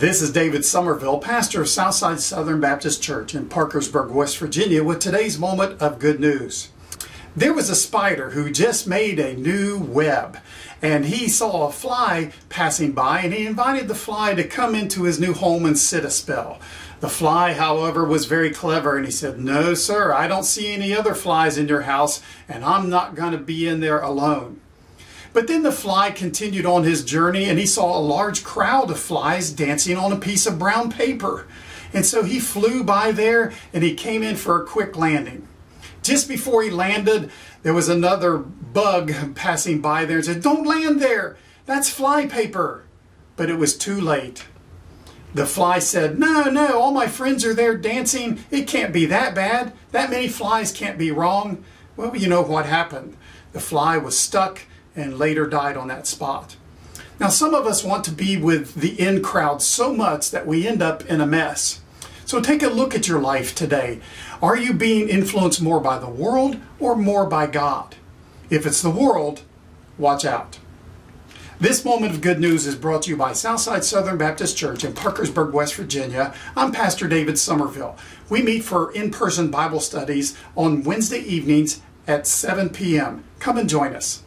This is David Sommerville, pastor of Southside Southern Baptist Church in Parkersburg, West Virginia, with today's moment of good news. There was a spider who just made a new web, and he saw a fly passing by, and he invited the fly to come into his new home and sit a spell. The fly, however, was very clever, and he said, No, sir, I don't see any other flies in your house, and I'm not going to be in there alone. But then the fly continued on his journey and he saw a large crowd of flies dancing on a piece of brown paper. And so he flew by there and he came in for a quick landing. Just before he landed, there was another bug passing by there and said, Don't land there! That's fly paper! But it was too late. The fly said, No, no, all my friends are there dancing. It can't be that bad. That many flies can't be wrong. Well, you know what happened. The fly was stuck and later died on that spot. Now, some of us want to be with the in crowd so much that we end up in a mess. So take a look at your life today. Are you being influenced more by the world or more by God? If it's the world, watch out. This moment of good news is brought to you by Southside Southern Baptist Church in Parkersburg, West Virginia. I'm Pastor David Sommerville. We meet for in-person Bible studies on Wednesday evenings at 7 p.m. Come and join us.